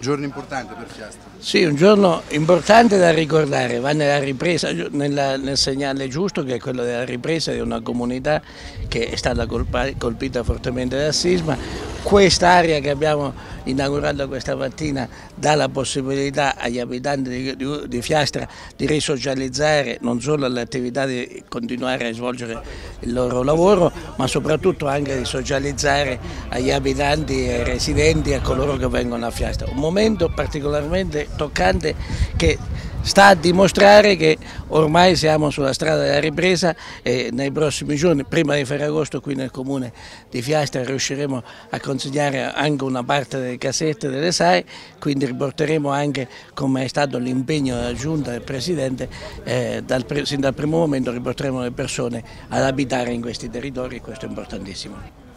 Giorno importante per Fiastra. Sì, un giorno importante da ricordare, va nella ripresa, nella, nel segnale giusto che è quello della ripresa di una comunità che è stata colpa, colpita fortemente dal sisma. Quest'area che abbiamo inaugurato questa mattina dà la possibilità agli abitanti di, di, di Fiastra di risocializzare non solo l'attività di continuare a svolgere il loro lavoro, ma soprattutto anche di socializzare agli abitanti e residenti e a coloro che vengono a Fiastra. Momento particolarmente toccante che sta a dimostrare che ormai siamo sulla strada della ripresa e nei prossimi giorni, prima di Ferragosto qui nel comune di Fiastra riusciremo a consegnare anche una parte delle casette delle SAE, quindi riporteremo anche come è stato l'impegno della Giunta del Presidente, eh, dal, sin dal primo momento riporteremo le persone ad abitare in questi territori e questo è importantissimo.